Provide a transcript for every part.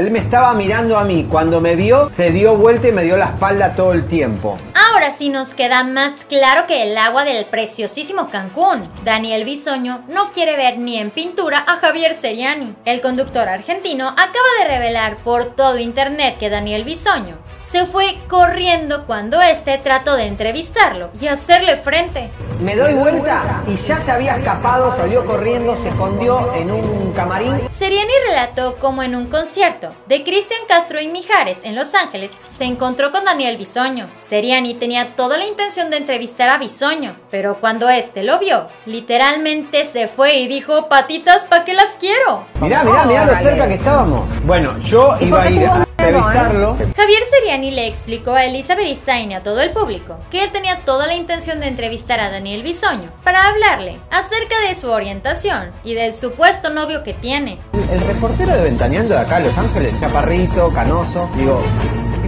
Él me estaba mirando a mí. Cuando me vio, se dio vuelta y me dio la espalda todo el tiempo. Ahora sí nos queda más claro que el agua del preciosísimo Cancún. Daniel Bisoño no quiere ver ni en pintura a Javier Seriani. El conductor argentino acaba de revelar por todo internet que Daniel Bisoño se fue corriendo cuando este trató de entrevistarlo y hacerle frente. Me doy vuelta y ya se había escapado, salió corriendo, se escondió en un camarín. Seriani relató cómo en un concierto de Cristian Castro y Mijares en Los Ángeles se encontró con Daniel Bisoño. Seriani tenía toda la intención de entrevistar a Bisoño, pero cuando este lo vio, literalmente se fue y dijo, patitas, ¿pa' qué las quiero? Mirá, mirá, mirá lo cerca que estábamos. Bueno, yo iba a ir a entrevistarlo. Javier Seriani le explicó a Elizabeth Stein y a todo el público que él tenía toda la intención de entrevistar a Daniel Bisoño para hablarle acerca de su orientación y del supuesto novio que tiene. El reportero de Ventaneando de acá, Los Ángeles, chaparrito, canoso, digo,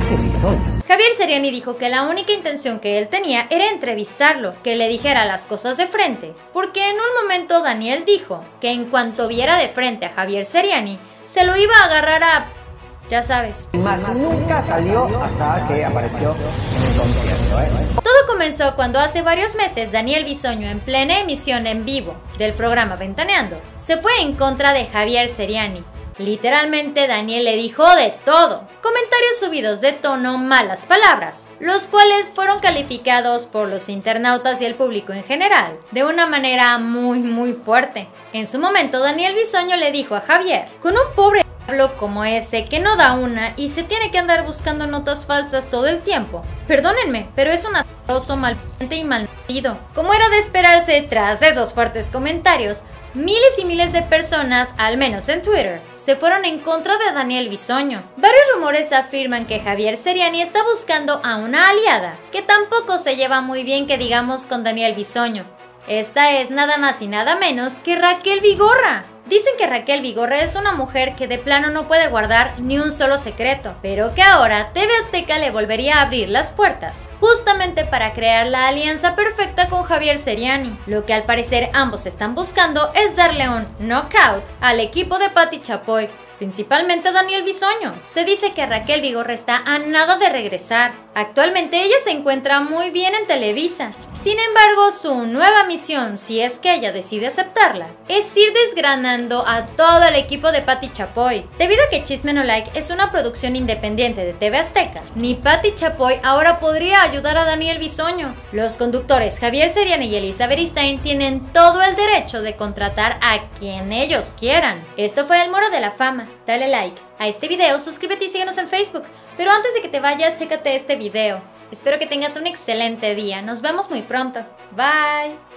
ese es Bisoño. Javier Seriani dijo que la única intención que él tenía era entrevistarlo, que le dijera las cosas de frente, porque en un momento Daniel dijo que en cuanto viera de frente a Javier Seriani, se lo iba a agarrar a ya sabes. Más nunca salió hasta que apareció en el concierto. ¿eh? Todo comenzó cuando hace varios meses Daniel Bisoño, en plena emisión en vivo del programa Ventaneando, se fue en contra de Javier Seriani. Literalmente Daniel le dijo de todo. Comentarios subidos de tono, malas palabras, los cuales fueron calificados por los internautas y el público en general de una manera muy muy fuerte. En su momento Daniel Bisoño le dijo a Javier, con un pobre como ese que no da una y se tiene que andar buscando notas falsas todo el tiempo. Perdónenme, pero es un atroso, malpente y malnacido. Como era de esperarse tras esos fuertes comentarios, miles y miles de personas, al menos en Twitter, se fueron en contra de Daniel Bisoño. Varios rumores afirman que Javier Seriani está buscando a una aliada, que tampoco se lleva muy bien que digamos con Daniel Bisoño. Esta es nada más y nada menos que Raquel Vigorra. Dicen que Raquel Vigorra es una mujer que de plano no puede guardar ni un solo secreto, pero que ahora TV Azteca le volvería a abrir las puertas, justamente para crear la alianza perfecta con Javier Seriani. Lo que al parecer ambos están buscando es darle un knockout al equipo de Patti Chapoy, principalmente Daniel Bisoño. Se dice que Raquel Vigorra está a nada de regresar. Actualmente ella se encuentra muy bien en Televisa. Sin embargo, su nueva misión, si es que ella decide aceptarla, es ir desgranando a todo el equipo de Patti Chapoy. Debido a que Chisme No Like es una producción independiente de TV Azteca, ni Patti Chapoy ahora podría ayudar a Daniel Bisoño. Los conductores Javier Seriani y Elizabeth Stein tienen todo el derecho de contratar a quien ellos quieran. Esto fue el Moro de la Fama dale like a este video, suscríbete y síguenos en Facebook. Pero antes de que te vayas, chécate este video. Espero que tengas un excelente día. Nos vemos muy pronto. Bye.